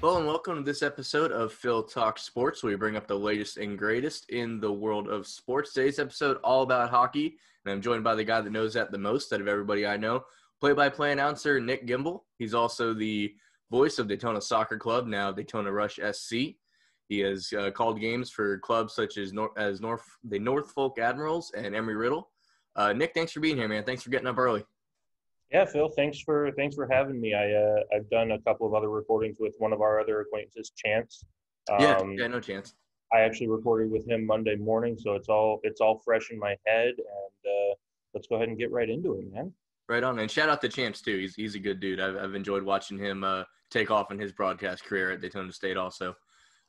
Hello and welcome to this episode of Phil Talk Sports, where we bring up the latest and greatest in the world of sports. Today's episode all about hockey, and I'm joined by the guy that knows that the most out of everybody I know, play-by-play announcer Nick Gimbel. He's also the voice of Daytona Soccer Club, now Daytona Rush SC. He has uh, called games for clubs such as Nor- as North the Norfolk Admirals and Embry Riddle. Uh, Nick, thanks for being here, man. Thanks for getting up early. Yeah, Phil, thanks for thanks for having me. I uh, I've done a couple of other recordings with one of our other acquaintances, Chance. Um, yeah, yeah, no chance. I actually recorded with him Monday morning, so it's all it's all fresh in my head. And uh, let's go ahead and get right into it, man. Right on, and shout out to Chance too. He's he's a good dude. I've I've enjoyed watching him uh, take off in his broadcast career at Daytona State. Also,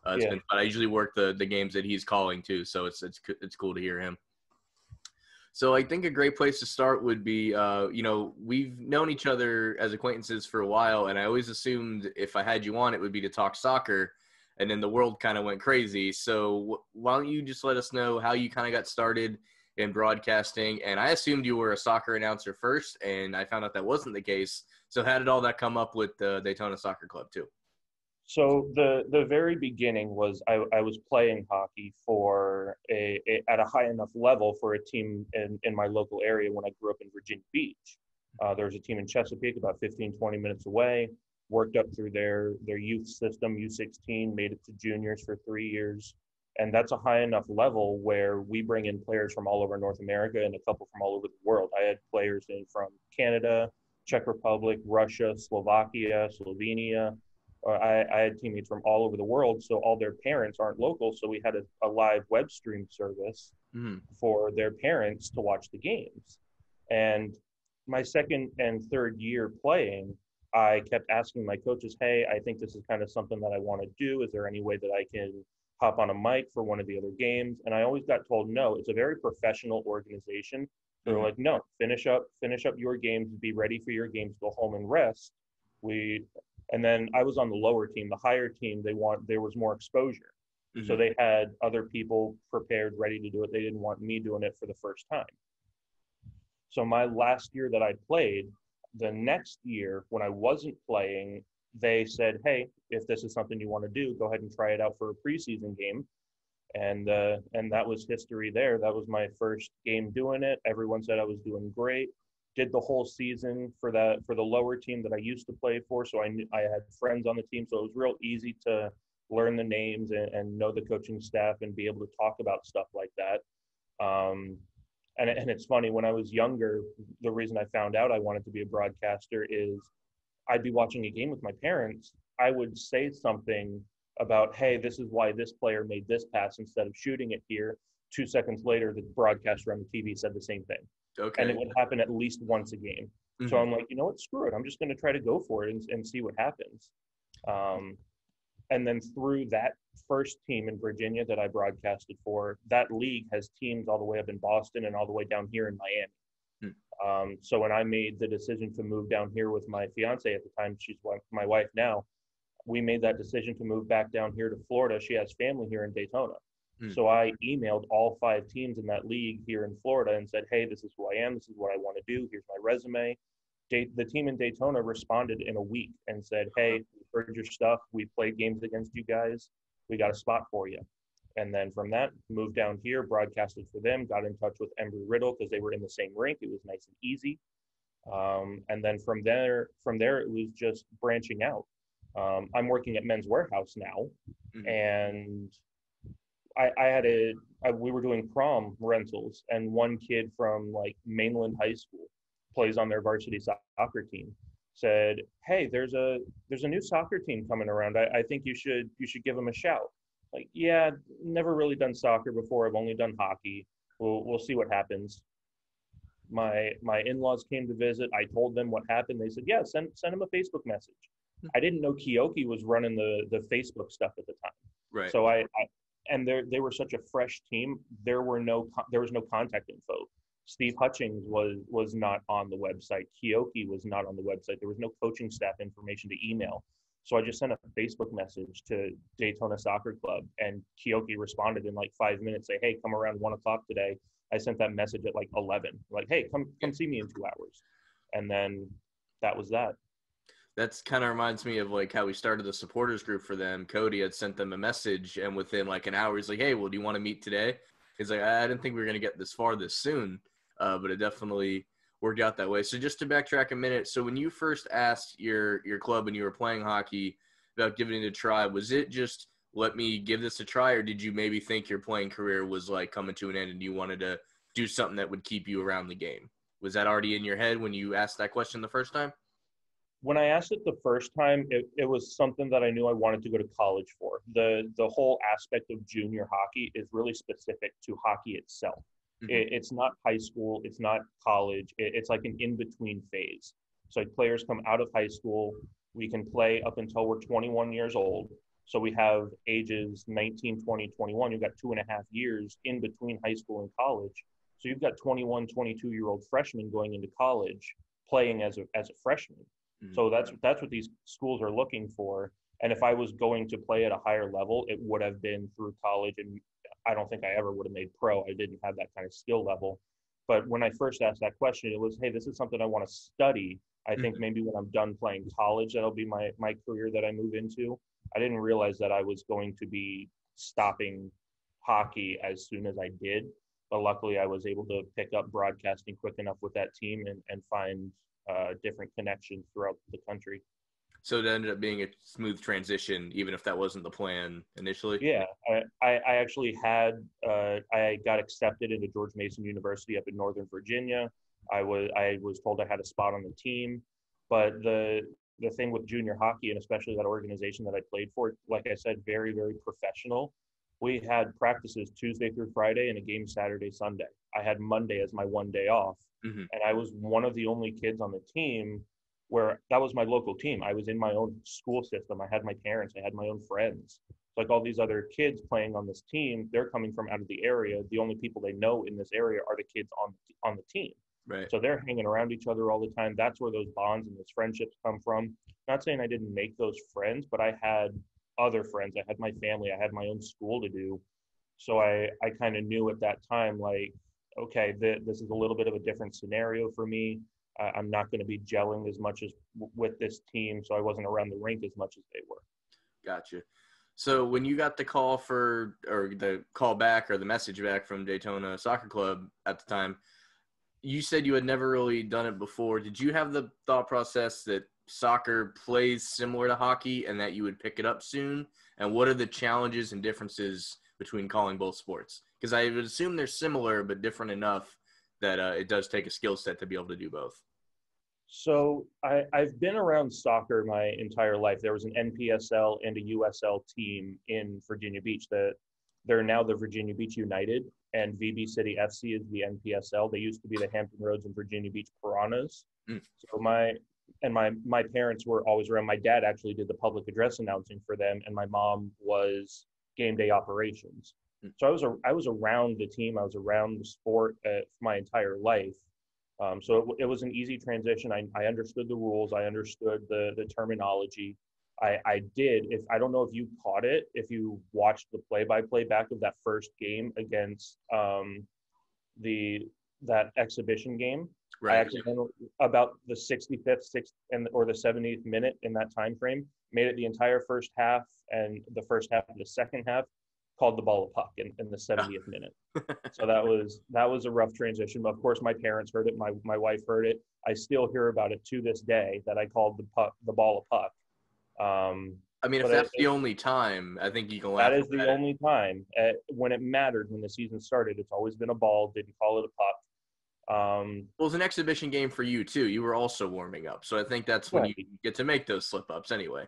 uh, yeah. been, I usually work the the games that he's calling too, so it's it's it's cool to hear him. So I think a great place to start would be, uh, you know, we've known each other as acquaintances for a while, and I always assumed if I had you on, it would be to talk soccer, and then the world kind of went crazy. So why don't you just let us know how you kind of got started in broadcasting? And I assumed you were a soccer announcer first, and I found out that wasn't the case. So how did all that come up with the Daytona Soccer Club too? So the the very beginning was I, I was playing hockey for a, a, at a high enough level for a team in, in my local area when I grew up in Virginia Beach. Uh, there was a team in Chesapeake about 15, 20 minutes away. Worked up through their their youth system, U16, made it to juniors for three years, and that's a high enough level where we bring in players from all over North America and a couple from all over the world. I had players in from Canada, Czech Republic, Russia, Slovakia, Slovenia uh, I, I, had teammates from all over the world, so all their parents aren't local. So we had a, a live web stream service mm. for their parents to watch the games. And my second and third year playing, I kept asking my coaches, "Hey, I think this is kind of something that I want to do. Is there any way that I can hop on a mic for one of the other games?" And I always got told, "No, it's a very professional organization." They're mm-hmm. like, "No, finish up, finish up your games, be ready for your games, go home and rest." We and then I was on the lower team. The higher team, they want there was more exposure, mm-hmm. so they had other people prepared, ready to do it. They didn't want me doing it for the first time. So my last year that I played, the next year when I wasn't playing, they said, "Hey, if this is something you want to do, go ahead and try it out for a preseason game." And uh, and that was history there. That was my first game doing it. Everyone said I was doing great did the whole season for that for the lower team that I used to play for. So I knew, I had friends on the team, so it was real easy to learn the names and, and know the coaching staff and be able to talk about stuff like that. Um, and and it's funny when I was younger, the reason I found out I wanted to be a broadcaster is I'd be watching a game with my parents. I would say something about, hey, this is why this player made this pass instead of shooting it here. Two seconds later, the broadcaster on the TV said the same thing. Okay. And it would happen at least once a game. Mm-hmm. So I'm like, you know what, screw it. I'm just going to try to go for it and, and see what happens. Um, and then through that first team in Virginia that I broadcasted for, that league has teams all the way up in Boston and all the way down here in Miami. Hmm. Um, so when I made the decision to move down here with my fiance at the time, she's my wife now, we made that decision to move back down here to Florida. She has family here in Daytona. Hmm. So I emailed all five teams in that league here in Florida and said, "Hey, this is who I am. This is what I want to do. Here's my resume." the team in Daytona responded in a week and said, "Hey, we heard your stuff. We played games against you guys. We got a spot for you." And then from that, moved down here, broadcasted for them, got in touch with Embry Riddle because they were in the same rink. It was nice and easy. Um, and then from there, from there, it was just branching out. Um, I'm working at Men's Warehouse now, mm-hmm. and I, I had a I, we were doing prom rentals, and one kid from like Mainland High School plays on their varsity soccer team. Said, "Hey, there's a there's a new soccer team coming around. I, I think you should you should give them a shout." Like, yeah, never really done soccer before. I've only done hockey. We'll we'll see what happens. My my in-laws came to visit. I told them what happened. They said, "Yeah, send send them a Facebook message." Hmm. I didn't know Kioki was running the the Facebook stuff at the time. Right. So I, I and they were such a fresh team. There were no there was no contact info. Steve Hutchings was was not on the website. Kioki was not on the website. There was no coaching staff information to email. So I just sent a Facebook message to Daytona Soccer Club, and Kioki responded in like five minutes. Say, hey, come around one o'clock today. I sent that message at like eleven. Like, hey, come come see me in two hours, and then that was that. That's kind of reminds me of like how we started the supporters group for them. Cody had sent them a message, and within like an hour, he's like, "Hey, well, do you want to meet today?" He's like, "I didn't think we were gonna get this far this soon, uh, but it definitely worked out that way." So just to backtrack a minute, so when you first asked your your club when you were playing hockey about giving it a try, was it just let me give this a try, or did you maybe think your playing career was like coming to an end and you wanted to do something that would keep you around the game? Was that already in your head when you asked that question the first time? When I asked it the first time, it, it was something that I knew I wanted to go to college for. The the whole aspect of junior hockey is really specific to hockey itself. Mm-hmm. It, it's not high school, it's not college. It, it's like an in between phase. So players come out of high school, we can play up until we're 21 years old so we have ages 19, 20, 21. You've got two and a half years in between high school and college. So you've got 21, 22 year old freshmen going into college playing as a, as a freshman. Mm-hmm. So that's, that's what these schools are looking for. And if I was going to play at a higher level, it would have been through college. And I don't think I ever would have made pro. I didn't have that kind of skill level. But when I first asked that question, it was, hey, this is something I want to study. I think mm-hmm. maybe when I'm done playing college, that'll be my, my career that I move into. I didn't realize that I was going to be stopping hockey as soon as I did. But luckily, I was able to pick up broadcasting quick enough with that team and, and find uh, different connections throughout the country. So it ended up being a smooth transition, even if that wasn't the plan initially. Yeah, I, I actually had uh, I got accepted into George Mason University up in Northern Virginia. I was I was told I had a spot on the team, but the the thing with junior hockey and especially that organization that I played for, like I said, very, very professional. We had practices Tuesday through Friday and a game Saturday, Sunday. I had Monday as my one day off. Mm-hmm. And I was one of the only kids on the team where that was my local team. I was in my own school system. I had my parents, I had my own friends. Like all these other kids playing on this team, they're coming from out of the area. The only people they know in this area are the kids on on the team. Right. So they're hanging around each other all the time. That's where those bonds and those friendships come from. Not saying I didn't make those friends, but I had other friends. I had my family. I had my own school to do. So I, I kind of knew at that time, like, okay, th- this is a little bit of a different scenario for me. Uh, I'm not going to be gelling as much as w- with this team. So I wasn't around the rink as much as they were. Gotcha. So when you got the call for, or the call back or the message back from Daytona Soccer Club at the time, you said you had never really done it before. Did you have the thought process that soccer plays similar to hockey and that you would pick it up soon? And what are the challenges and differences between calling both sports? Because I would assume they're similar but different enough that uh, it does take a skill set to be able to do both. So I, have been around soccer my entire life. There was an NPSL and a USL team in Virginia Beach that they're now the Virginia Beach United and VB City FC is the NPSL. They used to be the Hampton Roads and Virginia Beach Piranhas. Mm. So my and my my parents were always around. My dad actually did the public address announcing for them, and my mom was game day operations. Mm. So I was a, I was around the team. I was around the sport uh, my entire life. Um, so it, it, was an easy transition. I, I understood the rules. I understood the the terminology. I, I did. If I don't know if you caught it, if you watched the play-by-play back of that first game against um, the that exhibition game, right. I actually about the 65th, sixth, and or the 70th minute in that time frame, made it the entire first half and the first half of the second half, called the ball a puck in, in the 70th minute. so that was that was a rough transition. But of course, my parents heard it. My my wife heard it. I still hear about it to this day that I called the puck the ball a puck. Um, I mean, if that's it, the only time, I think you can. That is the that. only time uh, when it mattered when the season started. It's always been a ball. Didn't call it a puck. Um, well, it's an exhibition game for you too. You were also warming up, so I think that's when right. you get to make those slip ups anyway.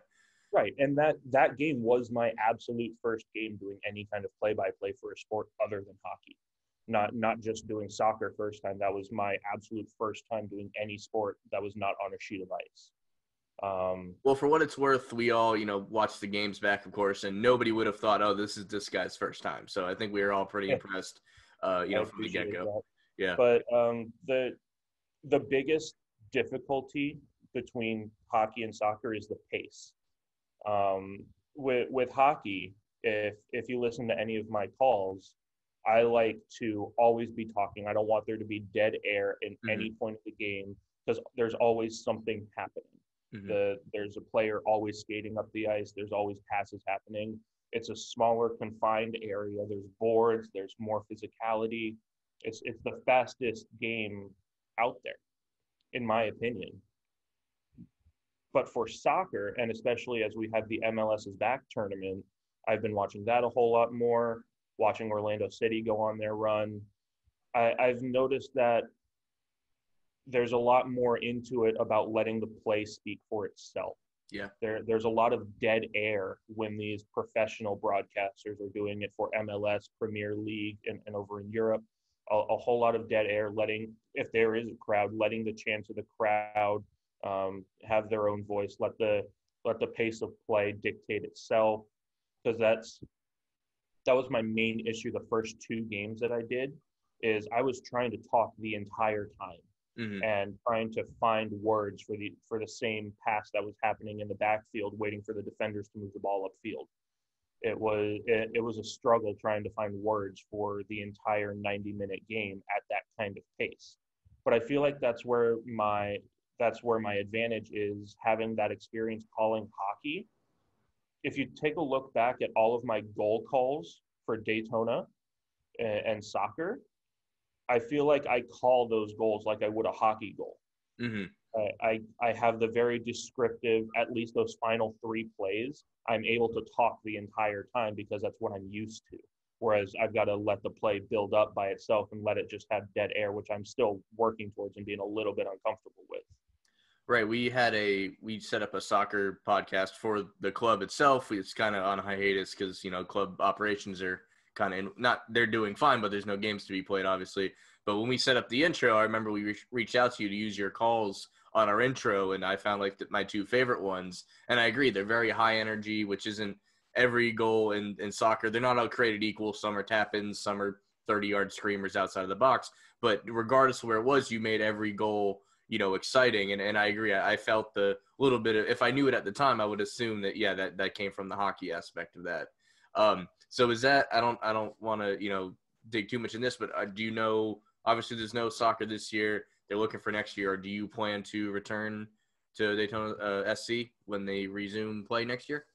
Right, and that that game was my absolute first game doing any kind of play by play for a sport other than hockey. Not not just doing soccer first time. That was my absolute first time doing any sport that was not on a sheet of ice. Um, well, for what it's worth, we all, you know, watched the games back, of course, and nobody would have thought, oh, this is this guy's first time. So I think we were all pretty impressed, uh, you know, from the get go. Yeah. But um, the the biggest difficulty between hockey and soccer is the pace. Um, with with hockey, if if you listen to any of my calls, I like to always be talking. I don't want there to be dead air in mm-hmm. any point of the game because there's always something happening. Mm-hmm. The there's a player always skating up the ice. There's always passes happening. It's a smaller confined area. There's boards. There's more physicality. It's it's the fastest game out there, in my opinion. But for soccer, and especially as we have the MLS's back tournament, I've been watching that a whole lot more. Watching Orlando City go on their run, I, I've noticed that there's a lot more into it about letting the play speak for itself. Yeah. There, there's a lot of dead air when these professional broadcasters are doing it for MLS, Premier League, and, and over in Europe. A, a, whole lot of dead air, letting, if there is a crowd, letting the chance of the crowd um, have their own voice, let the let the pace of play dictate itself. Because that's that was my main issue the first two games that I did is I was trying to talk the entire time mm-hmm. and trying to find words for the for the same pass that was happening in the backfield, waiting for the defenders to move the ball upfield. It was it, it was a struggle trying to find words for the entire 90 minute game at that kind of pace. But I feel like that's where my that's where my advantage is having that experience calling hockey. If you take a look back at all of my goal calls for Daytona and, and soccer, I feel like I call those goals like I would a hockey goal. Mm-hmm. I, I have the very descriptive, at least those final three plays, I'm able to talk the entire time because that's what I'm used to. Whereas I've got to let the play build up by itself and let it just have dead air, which I'm still working towards and being a little bit uncomfortable with. Right. We had a we set up a soccer podcast for the club itself. It's kind of on hiatus because you know club operations are kind of not they're doing fine, but there's no games to be played, obviously. But when we set up the intro, I remember we re- reached out to you to use your calls on our intro, and I found like the, my two favorite ones. And I agree, they're very high energy, which isn't every goal in, in soccer. They're not all created equal. Some are tap ins, some are 30 yard screamers outside of the box. But regardless of where it was, you made every goal you know exciting and, and i agree I, I, felt the little bit of if i knew it at the time i would assume that yeah that that came from the hockey aspect of that um so is that I don't I don't want to you know dig too much in this, but uh, do you know? Obviously, there's no soccer this year. They're looking for next year. Or do you plan to return to Daytona uh, SC when they resume play next year,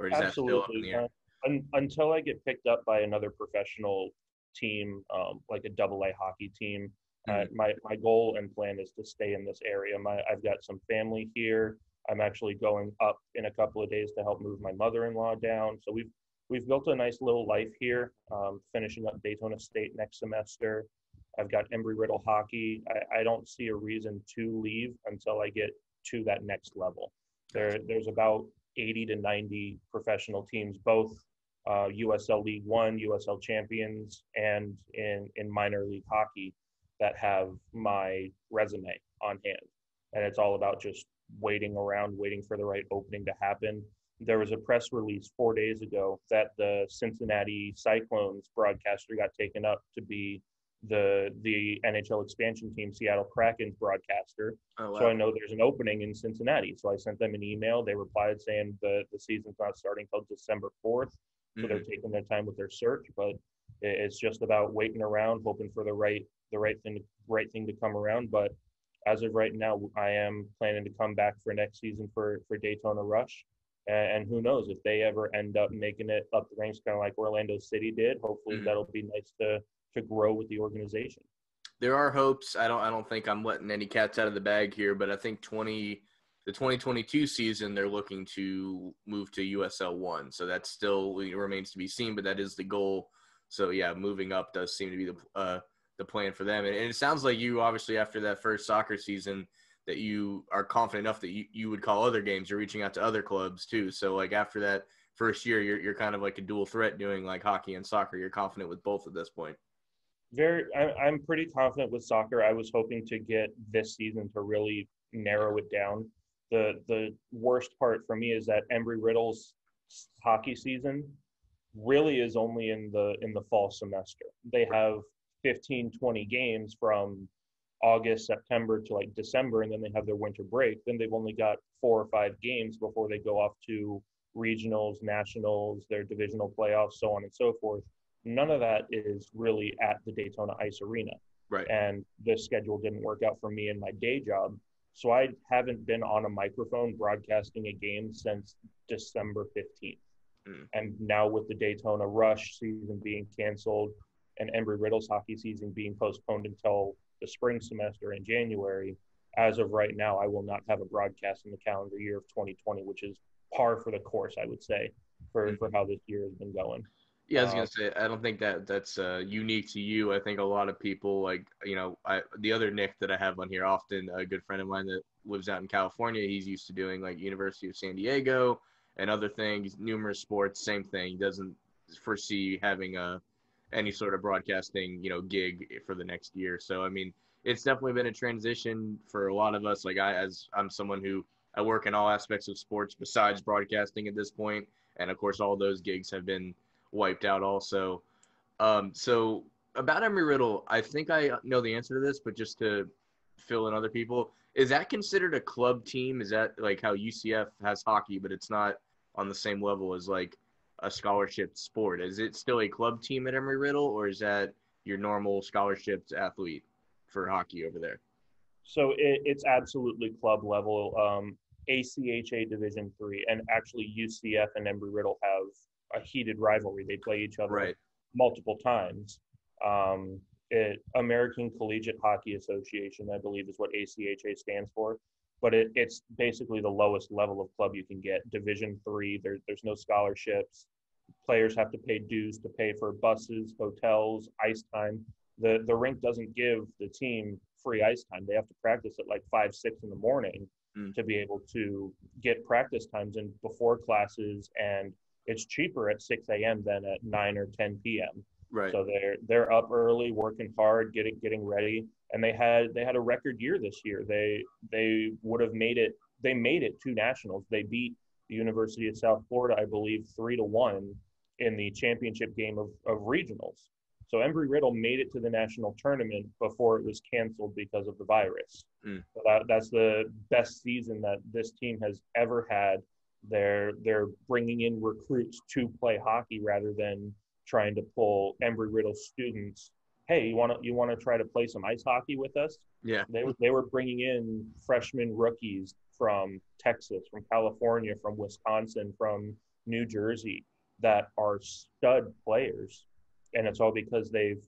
or is Absolutely. that still up in the air? Uh, un- until I get picked up by another professional team, um, like a double A hockey team. Uh, my my goal and plan is to stay in this area. My I've got some family here. I'm actually going up in a couple of days to help move my mother-in-law down. So we've we've built a nice little life here. Um, finishing up Daytona State next semester. I've got Embry Riddle hockey. I, I, don't see a reason to leave until I get to that next level. There, there's about 80 to 90 professional teams, both uh, USL League One, USL champions, and in in minor league hockey that have my resume on hand. And it's all about just waiting around, waiting for the right opening to happen there was a press release four days ago that the Cincinnati Cyclones broadcaster got taken up to be the the NHL expansion team Seattle Kraken's broadcaster. Oh, wow. So I know there's an opening in Cincinnati. So I sent them an email. They replied saying the the season's not starting until December 4th. So mm-hmm. they're taking their time with their search, but it's just about waiting around, hoping for the right the right thing right thing to come around. But as of right now, I am planning to come back for next season for for Daytona Rush and, who knows if they ever end up making it up the ranks, kind of like Orlando City did. Hopefully, mm-hmm. that'll be nice to to grow with the organization. There are hopes. I don't. I don't think I'm letting any cats out of the bag here, but I think 20 the 2022 season they're looking to move to USL one. So that still remains to be seen, but that is the goal. So yeah, moving up does seem to be the uh, the plan for them. And, and it sounds like you obviously after that first soccer season that you are confident enough that you, you would call other games. You're reaching out to other clubs too. So like after that first year, you're you're kind of like a dual threat doing like hockey and soccer. You're confident with both at this point. Very, I, am pretty confident with soccer. I was hoping to get this season to really narrow it down. The the worst part for me is that Embry Riddle's hockey season really is only in the in the fall semester. They have 15, 20 games from August, September to like December, and then they have their winter break. Then they've only got four or five games before they go off to regionals, nationals, their divisional playoffs, so on and so forth. None of that is really at the Daytona Ice Arena. Right. And the schedule didn't work out for me in my day job. So I haven't been on a microphone broadcasting a game since December 15th. Mm. And now with the Daytona Rush season being canceled and Embry Riddle's hockey season being postponed until the spring semester in January, as of right now, I will not have a broadcast in the calendar year of 2020, which is par for the course, I would say, for, mm. for how this year has been going. Yeah, I was gonna um, say I don't think that that's uh, unique to you. I think a lot of people like you know I the other Nick that I have on here often a good friend of mine that lives out in California. He's used to doing like University of San Diego and other things, numerous sports. Same thing. He doesn't foresee having a any sort of broadcasting you know gig for the next year. So I mean, it's definitely been a transition for a lot of us. Like I as I'm someone who I work in all aspects of sports besides broadcasting at this point, and of course all those gigs have been wiped out also. Um, so about Embry Riddle, I think I know the answer to this, but just to fill in other people, is that considered a club team? Is that like how UCF has hockey, but it's not on the same level as like a scholarship sport? Is it still a club team at Embry Riddle, or is that your normal scholarships athlete for hockey over there? So it, it's absolutely club level. Um, ACHA Division three, and actually UCF and Embry Riddle have a heated rivalry. They play each other right. multiple times. Um, it, American Collegiate Hockey Association, I believe, is what ACHA stands for. But it, it's basically the lowest level of club you can get. Division three. There, there's no scholarships. Players have to pay dues to pay for buses, hotels, ice time. The the rink doesn't give the team free ice time. They have to practice at like five, six in the morning mm. to be able to get practice times in before classes and it's cheaper at 6 a.m. than at 9 or 10 p.m. Right. So they're they're up early, working hard, getting getting ready, and they had they had a record year this year. They they would have made it. They made it to nationals. They beat the University of South Florida, I believe, three to one in the championship game of, of regionals. So Embry Riddle made it to the national tournament before it was canceled because of the virus. Mm. So that, that's the best season that this team has ever had they're they're bringing in recruits to play hockey rather than trying to pull Embry Riddle students. Hey, you want to you want to try to play some ice hockey with us? Yeah, they they were bringing in freshman rookies from Texas, from California, from Wisconsin, from New Jersey that are stud players, and it's all because they've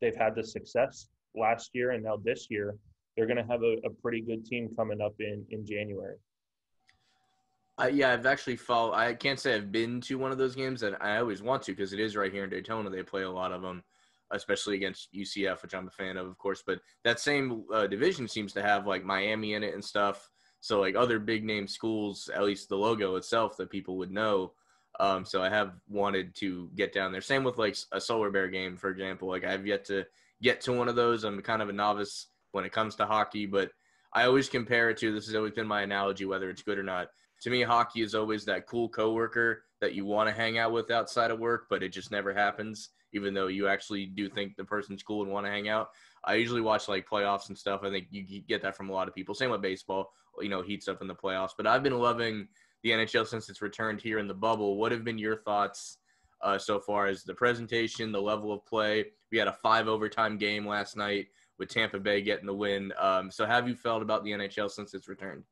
they've had the success last year and now this year. They're going to have a, a pretty good team coming up in in January. Uh, yeah, I've actually followed. I can't say I've been to one of those games, and I always want to because it is right here in Daytona. They play a lot of them, especially against UCF, which I'm a fan of, of course. But that same uh, division seems to have like Miami in it and stuff. So like other big name schools, at least the logo itself that people would know. Um, so I have wanted to get down there. Same with like a Solar Bear game, for example. Like I've yet to get to one of those. I'm kind of a novice when it comes to hockey, but I always compare it to. This has always been my analogy, whether it's good or not to me, hockey is always that cool coworker that you want to hang out with outside of work, but it just never happens. Even though you actually do think the person's cool and want to hang out. I usually watch like playoffs and stuff. I think you get that from a lot of people. Same with baseball, you know, heats up in the playoffs. But I've been loving the NHL since it's returned here in the bubble. What have been your thoughts uh, so far as the presentation, the level of play? We had a five overtime game last night with Tampa Bay getting the win. Um, so, have you felt about the NHL since it's returned?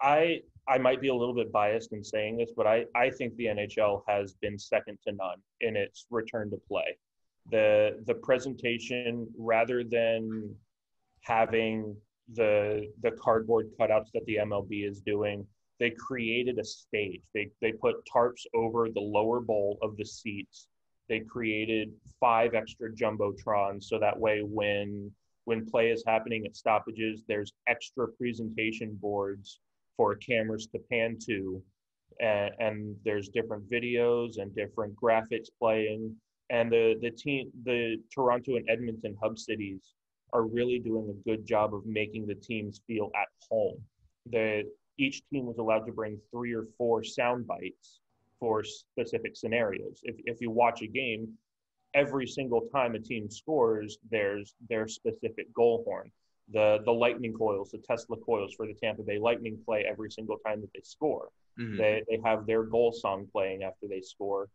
I I might be a little bit biased in saying this, but I, I think the NHL has been second to none in its return to play. The the presentation, rather than having the the cardboard cutouts that the MLB is doing, they created a stage. They they put tarps over the lower bowl of the seats. They created five extra jumbotrons so that way when when play is happening at stoppages, there's extra presentation boards for cameras to pan to and, and, there's different videos and different graphics playing. And the the team the toronto and edmonton hub cities are really doing a good job of making the teams feel at home. The each team was allowed to bring three or four sound bites for specific scenarios. If, if you watch a game every single time a team scores there's their specific goal horn the the lightning coils, the Tesla coils for the Tampa Bay Lightning play every single time that they score. Mm-hmm. They they have their goal song playing after they score,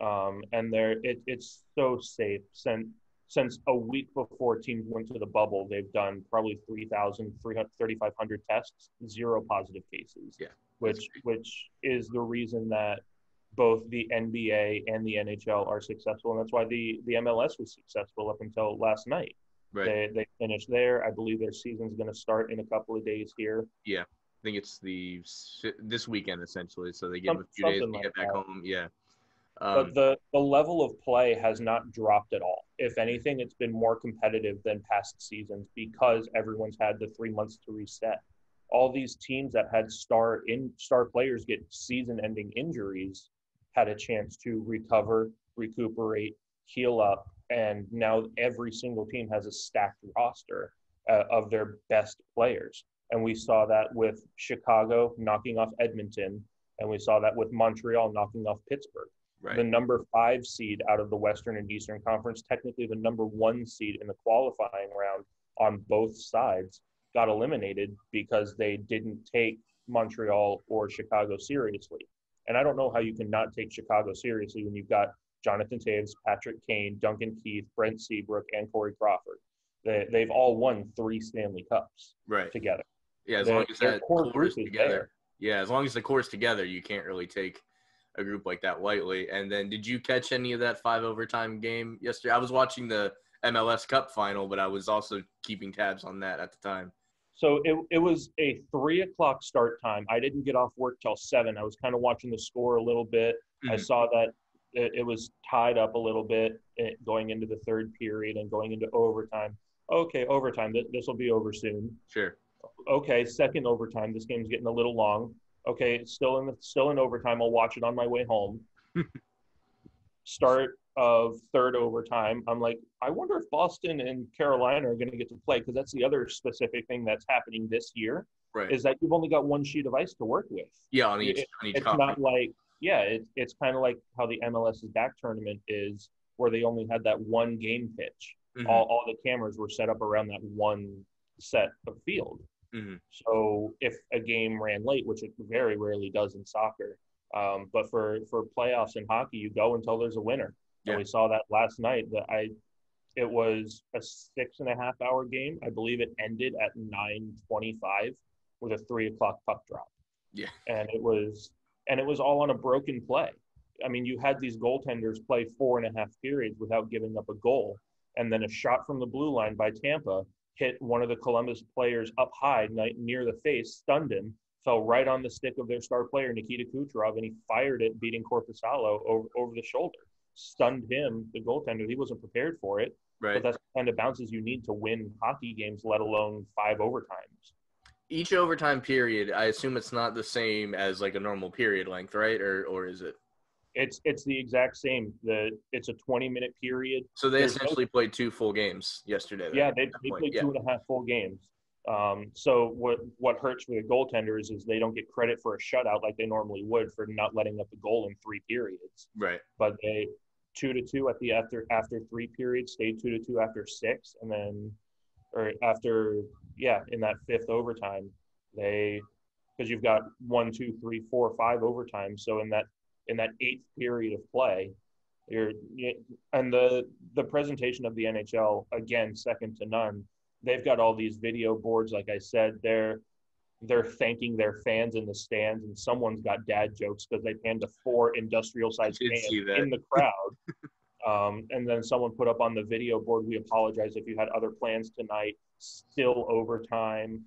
um, and they're it, it's so safe. Since since a week before teams went to the bubble, they've done probably 3,000, 3,500 tests, zero positive cases. Yeah. Which which is the reason that both the NBA and the NHL are successful, and that's why the the MLS was successful up until last night. Right. They they finished there. I believe their season's going to start in a couple of days here. Yeah, I think it's the this weekend essentially. So they give Some, a few days to like get back that. home. Yeah. Um, but the the level of play has not dropped at all. If anything, it's been more competitive than past seasons because everyone's had the three months to reset. All these teams that had star in star players get season-ending injuries had a chance to recover, recuperate, heal up, and now every single team has a stacked roster uh, of their best players. And we saw that with Chicago knocking off Edmonton, and we saw that with Montreal knocking off Pittsburgh. Right. The number five seed out of the Western and Eastern Conference, technically the number one seed in the qualifying round on both sides, got eliminated because they didn't take Montreal or Chicago seriously. And I don't know how you can not take Chicago seriously when you've got Jonathan Toews, Patrick Kane, Duncan Keith, Brent Seabrook, and Corey Crawford. They, they've all won three Stanley Cups right. together. Yeah, as they, long as that core core is together. There. Yeah, as long as the core's together, you can't really take a group like that lightly. And then, did you catch any of that five overtime game yesterday? I was watching the MLS Cup final, but I was also keeping tabs on that at the time. So it, it was a three o'clock start time. I didn't get off work till seven. I was kind of watching the score a little bit. Mm-hmm. I saw that it, it, was tied up a little bit eh, going into the third period and going into overtime. Okay, overtime. This will be over soon. Sure. Okay, second overtime. This game's getting a little long. Okay, still in the, still in overtime. I'll watch it on my way home. Start of third overtime. I'm like, I wonder if Boston and Carolina are going to get to play because that's the other specific thing that's happening this year. Right. Is that you've only got one sheet of ice to work with. Yeah, on each. It, on each it's not like yeah, it, it's kind of like how the MLS's back tournament is, where they only had that one game pitch. Mm-hmm. All, all the cameras were set up around that one set of field. Mm-hmm. So if a game ran late, which it very rarely does in soccer, um, but for for playoffs in hockey, you go until there's a winner. Yeah. And we saw that last night. That I, it was a six and a half hour game. I believe it ended at nine twenty five with a three o'clock puck drop. Yeah, and it was and it was all on a broken play. I mean, you had these goaltenders play four and a half periods without giving up a goal, and then a shot from the blue line by Tampa hit one of the Columbus players up high near the face, stunned him, fell right on the stick of their star player Nikita Kucherov, and he fired it, beating Korpisalo over over the shoulder, stunned him, the goaltender. He wasn't prepared for it, right. but that's the kind of bounces you need to win hockey games, let alone five overtimes each overtime period, I assume it's not the same as like a normal period length, right? Or or is it? It's it's the exact same. The it's a twenty minute period. So they There's essentially no, played two full games yesterday. Yeah, they, they played yeah. two and a half full games. Um, so what what hurts for the goaltenders is they don't get credit for a shutout like they normally would for not letting up a goal in three periods. Right. But they two to two at the after after three periods, stayed two to two after six, and then or after yeah, in that fifth overtime, they because you've got one, two, three, four, five overtime. So in that in that eighth period of play, you're and the the presentation of the NHL again second to none. They've got all these video boards, like I said. They're they're thanking their fans in the stands, and someone's got dad jokes because they panned to four industrial sized fans in the crowd. Um, and then someone put up on the video board, we apologize if you had other plans tonight, still overtime,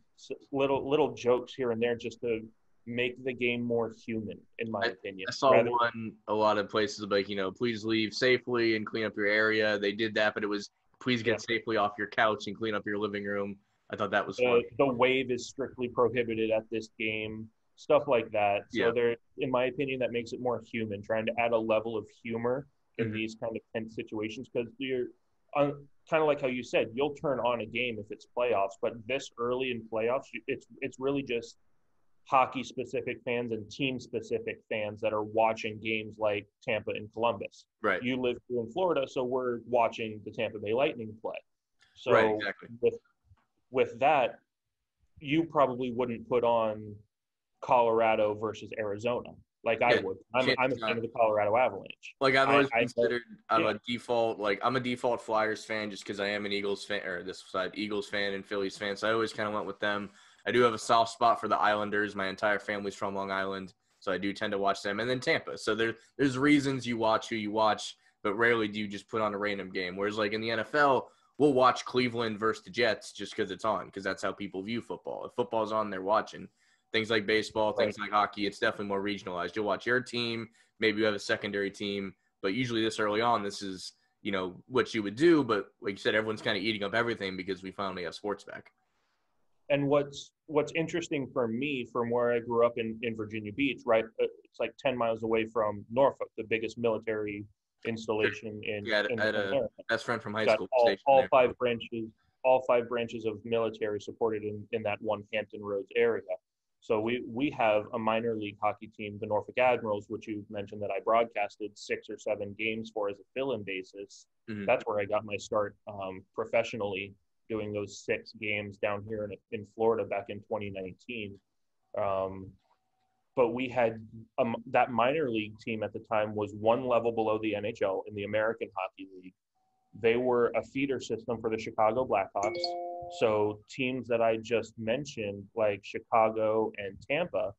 little little jokes here and there just to make the game more human, in my I, opinion. I saw Rather, one a lot of places like, you know, please leave safely and clean up your area. They did that, but it was please get yeah. safely off your couch and clean up your living room. I thought that was the, the wave is strictly prohibited at this game, stuff like that. So yeah. there, in my opinion, that makes it more human, trying to add a level of humor in mm-hmm. these kind of tense situations because you're uh, kind of like how you said you'll turn on a game if it's playoffs but this early in playoffs it's it's really just hockey specific fans and team specific fans that are watching games like Tampa and Columbus. Right. You live in Florida, so we're watching the Tampa Bay Lightning play. So right, exactly. with with that, you probably wouldn't put on Colorado versus Arizona like I would. I'm, I'm a fan of the Colorado Avalanche. Like I've always I, considered, I, am yeah. a default like I'm a default Flyers fan just because I am an Eagles fan or this side Eagles fan and Phillies fan. So I always kind of went with them. I do have a soft spot for the Islanders. My entire family's from Long Island, so I do tend to watch them. And then Tampa. So there, there's reasons you watch who you watch, but rarely do you just put on a random game. Whereas like in the NFL, we'll watch Cleveland versus the Jets just because it's on, because that's how people view football. If football's on, they're watching. Things like baseball, things like hockey, it's definitely more regionalized. You'll watch your team, maybe you have a secondary team, but usually this early on, this is you know what you would do. But like you said, everyone's kind of eating up everything because we finally have sports back. And what's what's interesting for me, from where I grew up in in Virginia Beach, right? Uh, it's like ten miles away from Norfolk, the biggest military installation in. Yeah, in, had a best friend from high school. All, all five branches, all five branches of military supported in in that one Hampton Roads area. So we we have a minor league hockey team, the Norfolk Admirals, which you mentioned that I broadcasted six or seven games for as a fill-in basis. Mm-hmm. That's where I got my start um, professionally, doing those six games down here in, in Florida back in 2019. Um, but we had um, that minor league team at the time was one level below the NHL in the American Hockey League. They were a feeder system for the Chicago Blackhawks so teams that I just mentioned, like Chicago and Tampa,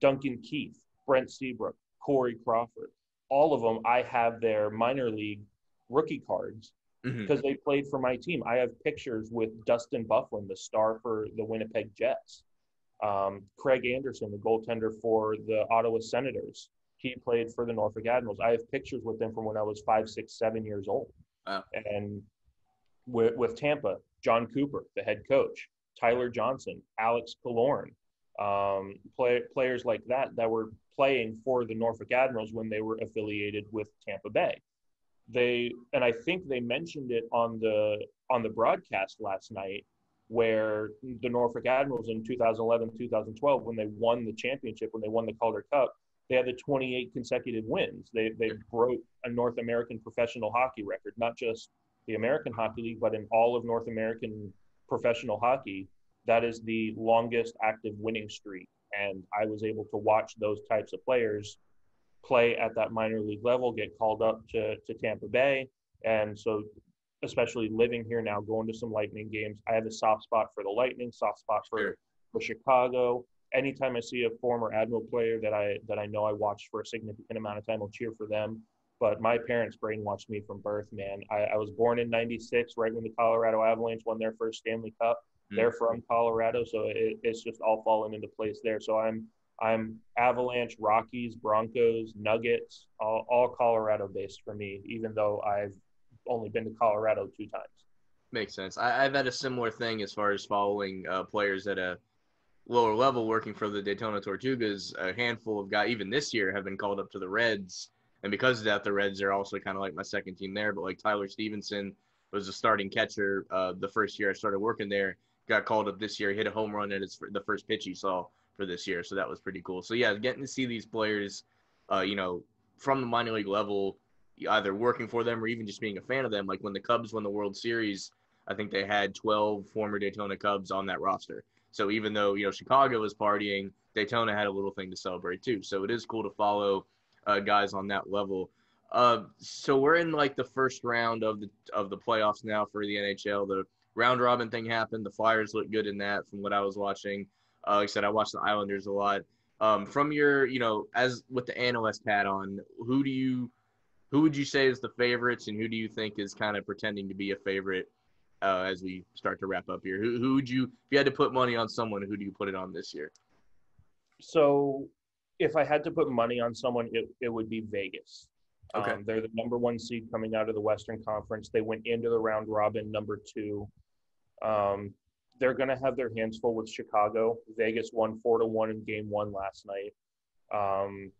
Duncan Keith, Brent Seabrook, Corey Crawford, all of them, I have their minor league rookie cards because mm-hmm. they played for my team. I have pictures with Dustin Byfuglien, the star for the Winnipeg Jets. Um, Craig Anderson, the goaltender for the Ottawa Senators. He played for the Norfolk Admirals. I have pictures with him from when I was five, six, seven years old. Wow. And with, with Tampa, Jon Cooper, the head coach, Tyler Johnson, Alex Killorn, um, play, players like that that were playing for the Norfolk Admirals when they were affiliated with Tampa Bay. They and I think they mentioned it on the on the broadcast last night where the Norfolk Admirals in 2011 2012 when they won the championship when they won the Calder Cup they had the 28 consecutive wins they they broke a North American professional hockey record not just the American Hockey League, but in all of North American professional hockey, that is the longest active winning streak. And I was able to watch those types of players play at that minor league level, get called up to, to Tampa Bay. And so, especially living here now, going to some Lightning games, I have a soft spot for the Lightning, soft spot for, for Chicago. Anytime I see a former Admiral player that I that I know I watched for a significant amount of time, I'll cheer for them but my parents brainwashed me from birth, man. I, I was born in 96, right when the Colorado Avalanche won their first Stanley Cup. Mm-hmm. They're from Colorado, so it, it's just all fallen into place there. So I'm I'm Avalanche, Rockies, Broncos, Nuggets, all, all Colorado based for me, even though I've only been to Colorado two times. Makes sense. I, have had a similar thing as far as following uh, players that a lower level working for the Daytona Tortugas. A handful of guys, even this year, have been called up to the Reds and because of that, the Reds are also kind of like my second team there. But like Tyler Stephenson was a starting catcher uh, the first year I started working there. Got called up this year, hit a home run, and it's the first pitch he saw for this year. So that was pretty cool. So yeah, getting to see these players, uh, you know, from the minor league level, either working for them or even just being a fan of them. Like when the Cubs won the World Series, I think they had 12 former Daytona Cubs on that roster. So even though you know Chicago was partying, Daytona had a little thing to celebrate too. So it is cool to follow uh, guys on that level. Uh, so we're in like the first round of the of the playoffs now for the NHL. The round robin thing happened. The Flyers look good in that, from what I was watching. Uh, like I said, I watched the Islanders a lot. Um, from your, you know, as with the analyst hat on, who do you, who would you say is the favorites, and who do you think is kind of pretending to be a favorite uh, as we start to wrap up here? Who, who would you, if you had to put money on someone, who do you put it on this year? So if I had to put money on someone, it, it would be Vegas. Okay. Um, they're the number one seed coming out of the Western Conference. They went into the round robin number two. Um, they're going to have their hands full with Chicago. Vegas won four to one in game one last night. Um,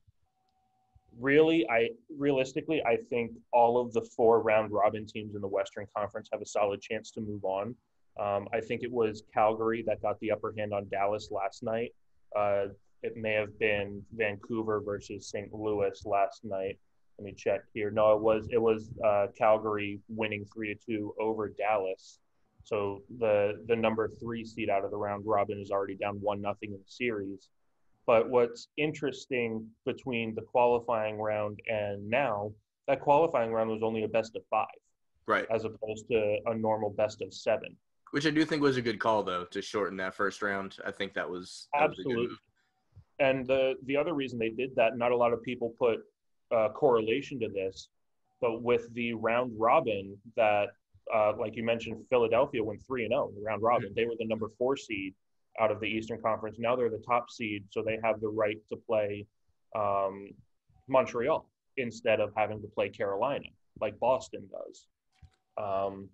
really, I realistically, I think all of the four round robin teams in the Western Conference have a solid chance to move on. Um, I think it was Calgary that got the upper hand on Dallas last night. Uh, it may have been Vancouver versus St. Louis last night. Let me check here. No, it was it was uh, Calgary winning three to two over Dallas. So the the number three seed out of the round robin is already down one nothing in the series. But what's interesting between the qualifying round and now, that qualifying round was only a best of five, right? As opposed to a normal best of seven. Which I do think was a good call, though, to shorten that first round. I think that was that absolutely. Was and the the other reason they did that, not a lot of people put uh, correlation to this, but with the round robin that, uh, like you mentioned, Philadelphia went three and zero oh round robin. Mm-hmm. They were the number four seed out of the Eastern Conference. Now they're the top seed, so they have the right to play um, Montreal instead of having to play Carolina like Boston does. Um,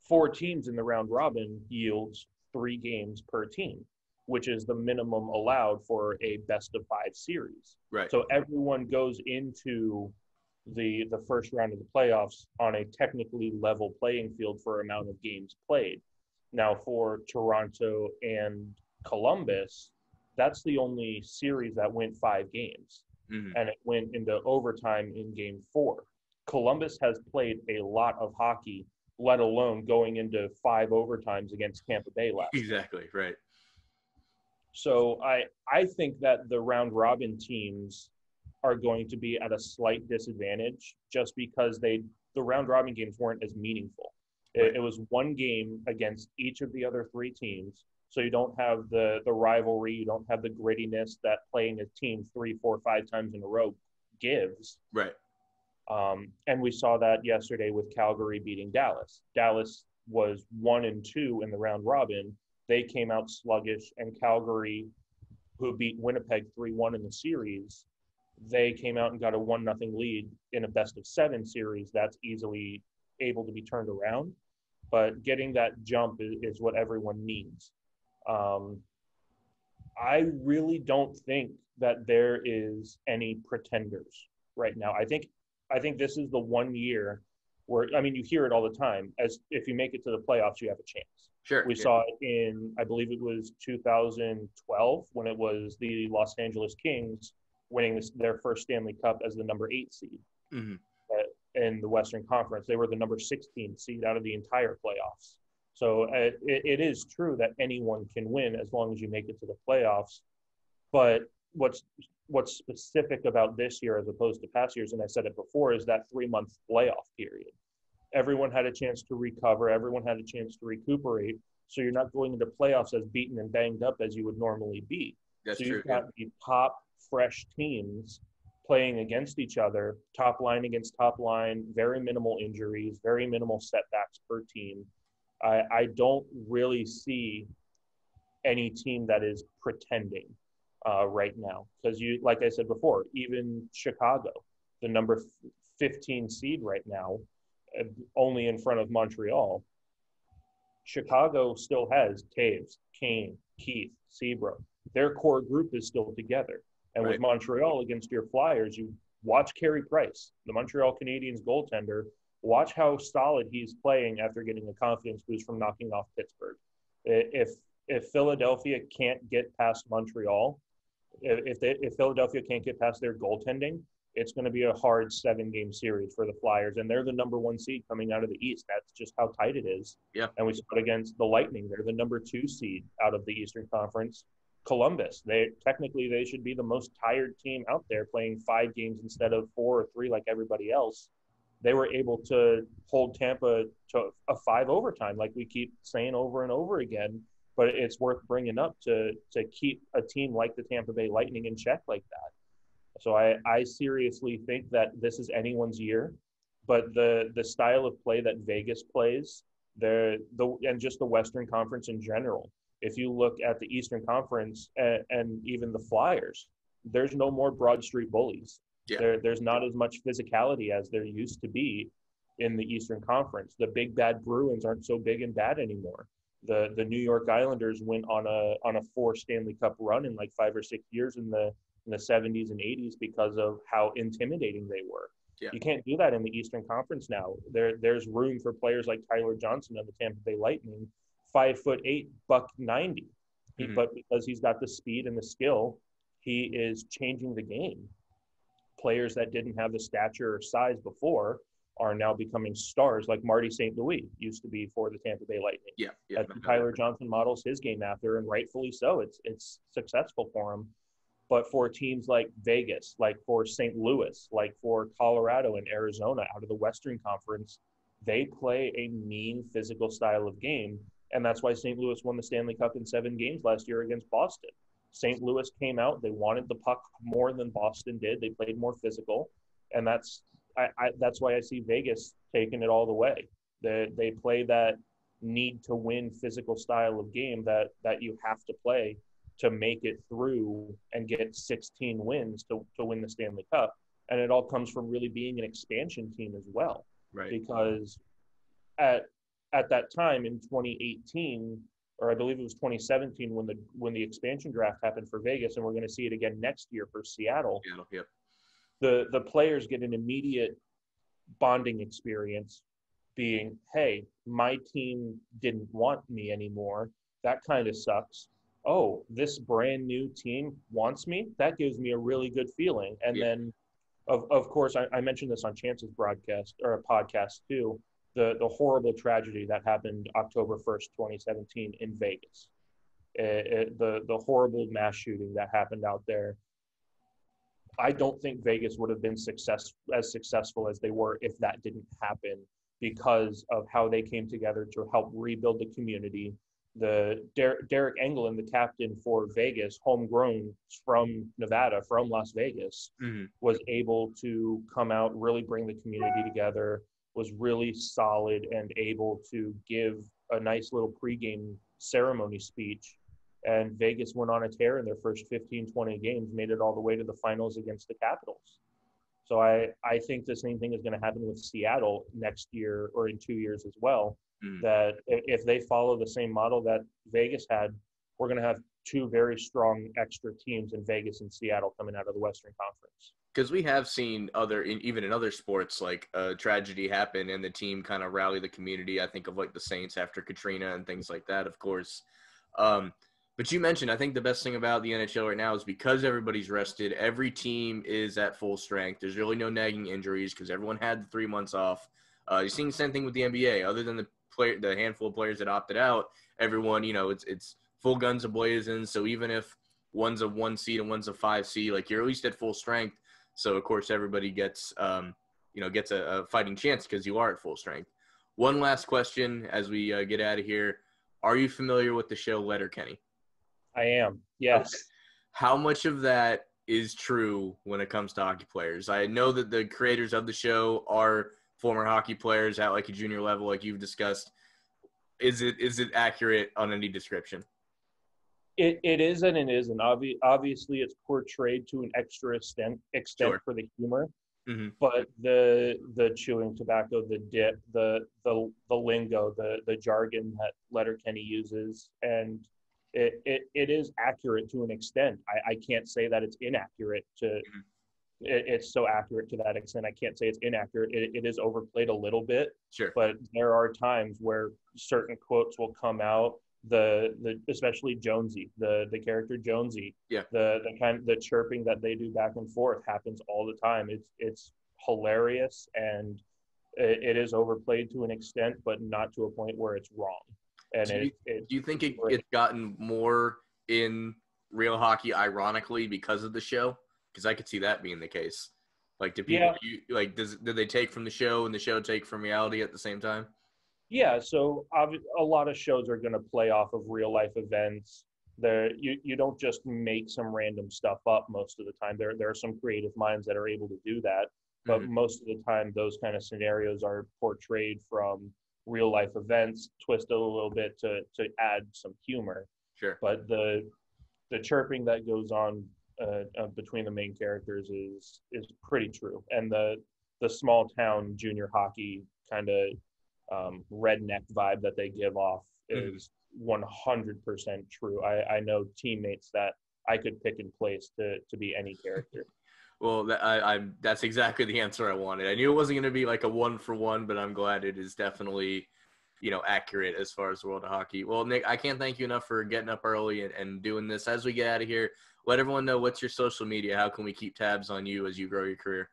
four teams in the round robin yields three games per team, which is the minimum allowed for a best of five series. Right. So everyone goes into the the first round of the playoffs on a technically level playing field for amount of games played. Now, for Toronto and Columbus, that's the only series that went five games, mm-hmm. and it went into overtime in game four. Columbus has played a lot of hockey, let alone going into five overtimes against Tampa Bay last. Exactly right. So I I think that the round robin teams are going to be at a slight disadvantage just because they the round robin games weren't as meaningful. It, it, was one game against each of the other three teams. So you don't have the the rivalry, you don't have the grittiness that playing a team three, four, five times in a row gives. Right. Um, and we saw that yesterday with Calgary beating Dallas. Dallas was one and two in the round robin. They came out sluggish, and Calgary, who beat Winnipeg three one in the series, they came out and got a one nothing lead in a best of seven series. That's easily able to be turned around. But getting that jump is, is what everyone needs. Um, I really don't think that there is any pretenders right now. I think I think this is the one year where I mean you hear it all the time as if you make it to the playoffs you have a chance. Sure. We yeah. saw it in I believe it was 2012 when it was the Los Angeles Kings winning this, their first Stanley Cup as the number 8 seed. Mm-hmm in the Western Conference. They were the number 16 seed out of the entire playoffs. So uh, it, it is true that anyone can win as long as you make it to the playoffs. But what's what's specific about this year as opposed to past years, and I said it before, is that three month playoff period. Everyone had a chance to recover. Everyone had a chance to recuperate. So you're not going into playoffs as beaten and banged up as you would normally be. That's so you've true, got yeah. the top fresh teams playing against each other, top line against top line, very minimal injuries, very minimal setbacks per team. I, I don't really see any team that is pretending uh, right now because you, like I said before, even Chicago, the number 15 seed right now, uh, only in front of Montreal. Chicago still has Toews, Kane, Keith, Sebro. Their core group is still together. And right. with Montreal against your Flyers, you watch Carey Price, the Montreal Canadiens goaltender. Watch how solid he's playing after getting a confidence boost from knocking off Pittsburgh. If if Philadelphia can't get past Montreal, if they, if Philadelphia can't get past their goaltending, it's going to be a hard seven game series for the Flyers, and they're the number one seed coming out of the East. That's just how tight it is. Yeah. And we saw it against the Lightning. They're the number two seed out of the Eastern Conference. Columbus. They technically they should be the most tired team out there playing five games instead of four or three like everybody else. They were able to hold Tampa to a five overtime, like we keep saying over and over again. But it's worth bringing up to to keep a team like the Tampa Bay Lightning in check like that. So I, I seriously think that this is anyone's year, but the the style of play that Vegas plays, the the and just the Western Conference in general, if you look at the Eastern Conference and, and even the Flyers, there's no more Broad Street bullies. Yeah. There, there's not as much physicality as there used to be in the Eastern Conference. The big bad Bruins aren't so big and bad anymore. The the New York Islanders went on a on a four Stanley Cup run in like five or six years in the in the 70s and 80s because of how intimidating they were. Yeah. You can't do that in the Eastern Conference now. There there's room for players like Tyler Johnson of the Tampa Bay Lightning five foot eight, buck 90. Mm-hmm. But because he's got the speed and the skill, he is changing the game. Players that didn't have the stature or size before are now becoming stars, like Marty St. Louis used to be for the Tampa Bay Lightning. Yeah, yeah. Tyler Johnson models his game after, and rightfully so. It's it's successful for him. but for teams like Vegas, like for St. Louis, like for Colorado and Arizona out of the Western Conference, they play a mean physical style of game. And that's why St. Louis won the Stanley Cup in seven games last year against Boston. St. Louis came out, they wanted the puck more than Boston did. They played more physical. And that's I, I that's why I see Vegas taking it all the way. They they play that need to win physical style of game that that you have to play to make it through and get 16 wins to, to win the Stanley Cup. And it all comes from really being an expansion team as well. Right. Because at at that time in 2018, or I believe it was 2017 when the when the expansion draft happened for Vegas, and we're going to see it again next year for Seattle. Seattle, yep. The the players get an immediate bonding experience being, hey, my team didn't want me anymore. That kind of sucks oh, this brand new team wants me, that gives me a really good feeling. And yeah. then, of, of course, I, I, mentioned this on Chance's broadcast or a podcast too. The the horrible tragedy that happened October first, twenty seventeen, in Vegas. It, it, the the horrible mass shooting that happened out there. I don't think Vegas would have been success as successful as they were if that didn't happen because of how they came together to help rebuild the community the Der- Deryk Engelland, the captain for Vegas, homegrown from Nevada, from Las Vegas, mm-hmm. was able to come out, really bring the community together, was really solid and able to give a nice little pregame ceremony speech. And Vegas went on a tear in their first 15, 20 games, made it all the way to the finals against the Capitals. So I, I think the same thing is going to happen with Seattle next year or in two years as well mm. that if they follow the same model that Vegas had, we're going to have two very strong extra teams in Vegas and Seattle coming out of the Western Conference. Because we have seen other, even in other sports, like a tragedy happen and the team kind of rally the community. I think of like the Saints after Katrina and things like that, of course. Um, but you mentioned, I think the best thing about the NHL right now is because everybody's rested, every team is at full strength. There's really no nagging injuries because everyone had the three months off. Uh, you're seeing the same thing with the NBA, other than the player, the handful of players that opted out, everyone, you know, it's it's full guns ablazing. So even if one's a one seed and one's a five seed, like you're at least at full strength. So of course everybody gets, um, you know, gets a, a fighting chance because you are at full strength. One last question as we uh, get out of here: Are you familiar with the show Letterkenny? I am. Yes. Okay. How much of that is true when it comes to hockey players? I know that the creators of the show are former hockey players at like a junior level, like you've discussed. Is it is it accurate on any description? It, it is and it isn't. Obvi- obviously, it's portrayed to an extra extent extent sure. for the humor, mm-hmm. but the the chewing tobacco, the dip, the the the lingo, the the jargon that Letterkenny uses, and it, it, it is accurate to an extent. I, I can't say that it's inaccurate to mm-hmm it, it's so accurate to that extent. I can't say it's inaccurate. It, it is overplayed a little bit. Sure. But there are times where certain quotes will come out. The the especially Jonesy, the the character Jonesy. Yeah. The the kind the chirping that they do back and forth happens all the time. It's it's hilarious and it, it is overplayed to an extent, but not to a point where it's wrong. And do, it, you, it, do you think it, it's gotten more in real hockey, ironically, because of the show? because I could see that being the case. Like, do people yeah. you, like does did they take from the show and the show take from reality at the same time? Yeah, so a lot of shows are going to play off of real life events. There, you you don't just make some random stuff up most of the time. There there are some creative minds that are able to do that, but mm-hmm. most of the time those kind of scenarios are portrayed from real life events, twisted a little bit to to add some humor. Sure. But the the chirping that goes on uh, uh, between the main characters is is pretty true, and the the small town junior hockey kind of um, redneck vibe that they give off mm-hmm. is one hundred percent true. I, I know teammates that I could pick and place to to be any character. well, that, I, I that's exactly the answer I wanted. I knew it wasn't going to be like a one for one, but I'm glad it is definitely you know accurate as far as the world of hockey. Well, Nick, I can't thank you enough for getting up early and, and doing this. As we get out of here, let everyone know what's your social media. How can we keep tabs on you as you grow your career?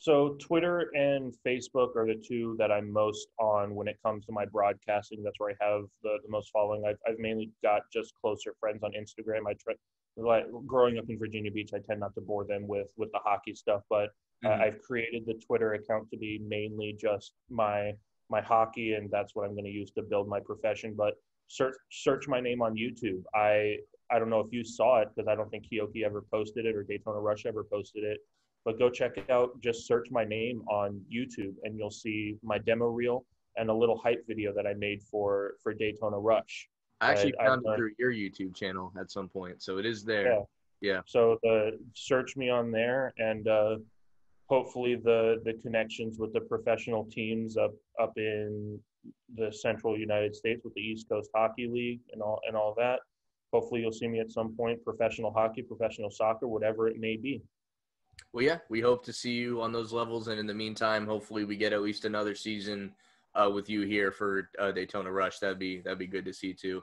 So Twitter and Facebook are the two that I'm most on when it comes to my broadcasting. That's where I have the, the most following. I've, I've mainly got just closer friends on Instagram. I try like growing up in Virginia Beach, I tend not to bore them with with the hockey stuff, but mm-hmm. I've created the Twitter account to be mainly just my my hockey, and that's what I'm going to use to build my profession. But search search my name on YouTube. I I don't know if you saw it because I don't think Kyoki ever posted it or Daytona Rush ever posted it. But go check it out. Just search my name on YouTube, and you'll see my demo reel and a little hype video that I made for for Daytona Rush. I actually I, found it through your YouTube channel at some point, so it is there. Yeah. yeah. So the search me on there, and uh, hopefully the the connections with the professional teams up up in the central United States with the East Coast Hockey League and all and all that. Hopefully you'll see me at some point, professional hockey, professional soccer, whatever it may be. Well, yeah, we hope to see you on those levels, and in the meantime, hopefully we get at least another season uh, with you here for uh, Daytona Rush. That'd be that'd be good to see too.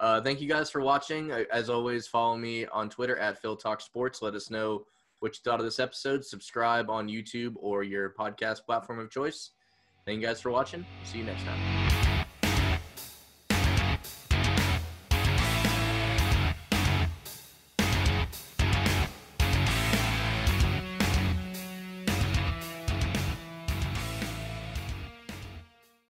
Uh, thank you guys for watching. As always, follow me on Twitter at Phil Talk Sports. Let us know what you thought of this episode. Subscribe on YouTube or your podcast platform of choice. Thank you guys for watching. See you next time.